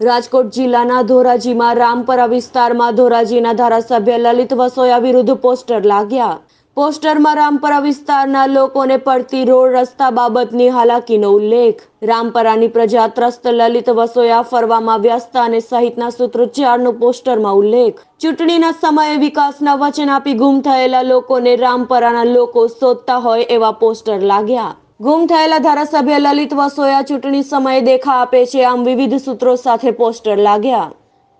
રાજકોટ જિલ્લાના ધોરાજીમાં રામપરા વિસ્તારમાં ધોરાજીના ધારાસભ્ય લલિત વસોયા વિરુદ્ધ પોસ્ટર લાગ્યા. પોસ્ટરમાં રામપરા વિસ્તારના લોકોને પડતી રોડ રસ્તા બાબતની હાલાકીનો ઉલ્લેખ. રામપરાની પ્રજા ત્રસ્ત લલિત વસોયા ફરવામાં વ્યસ્ત અને સહિતના સૂત્રોચ્ચારનો પોસ્ટરમાં ઉલ્લેખ. ચૂંટણીના સમયે વિકાસના વચન આપી ગુમ થયેલા લોકોને રામપરાના લોકો શોધતા હોય એવા પોસ્ટર લાગ્યા. ગુમ થયેલા ધારાસભ્ય લલિત વસોયા ચૂંટણી સમયે દેખા આપે છે. આમ વિવિધ સૂત્રો સાથે પોસ્ટર લાગ્યા.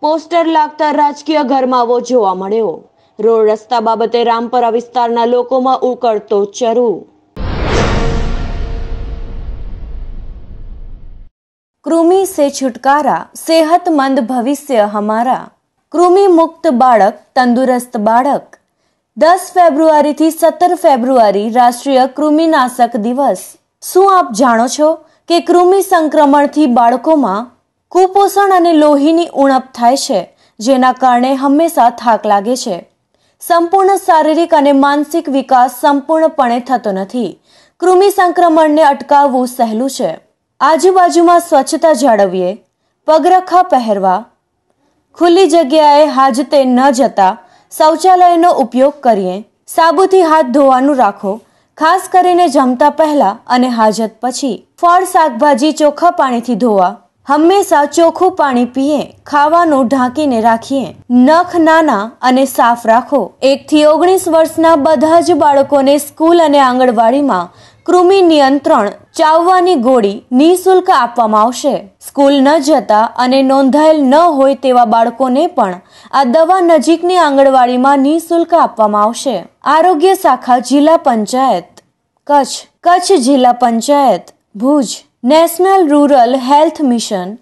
પોસ્ટર લાગતા રાજકીય ઘરમાવો જોવા મળ્યો. રોડ રસ્તા બાબતે રામપરા વિસ્તારના લોકોમાં ઉકળતો ચરુ. કૃમિ સે છુટકારા, સેહતમંદ ભવિષ્ય હમારા. કૃમિ મુક્ત બાળક, તંદુરસ્ત બાળક. દસ ફેબ્રુઆરીથી સત્તર ફેબ્રુઆરી રાષ્ટ્રીય કૃમિનાશક દિવસ. શું આપ જાણો છો કે કૃમિ સંક્રમણથી બાળકોમાં કુપોષણ અને લોહીની ઉણપ થાય છે, જેના કારણે હંમેશા થાક લાગે છે? સંપૂર્ણ શારીરિક અને માનસિક વિકાસ સંપૂર્ણપણે થતો નથી. કૃમિ સંક્રમણને અટકાવવું સહેલું છે. આજુબાજુમાં સ્વચ્છતા જાળવીએ, પગરખા પહેરવા, ખુલ્લી જગ્યાએ હાજતે ન જતા શૌચાલયનો ઉપયોગ કરીએ, સાબુથી હાથ ધોવાનું રાખો, ખાસ કરીને જમતા પહેલા અને હાજત પછી. ફળ, શાકભાજી ચોખ્ખા પાણીથી ધોવા. હંમેશા ચોખ્ખું પાણી પીએ, ખાવાનું ઢાંકીને રાખીએ. નખ નાના અને સાફ રાખો. એકથી ઓગણીસ વર્ષના બધા જ બાળકોને સ્કૂલ અને આંગણવાડીમાં કૃમિ નિયંત્રણ ચાવવાની ગોળી નિઃશુલ્ક આપવામાં આવશે. સ્કૂલ ન જતા અને નોંધાયેલ ન હોય તેવા બાળકોને પણ આ દવા નજીકની આંગણવાડીમાં નિઃશુલ્ક આપવામાં આવશે. આરોગ્ય શાખા જિલ્લા પંચાયત, કચ્છ કચ્છ જિલ્લા panchayat, Bhuj, national rural health mission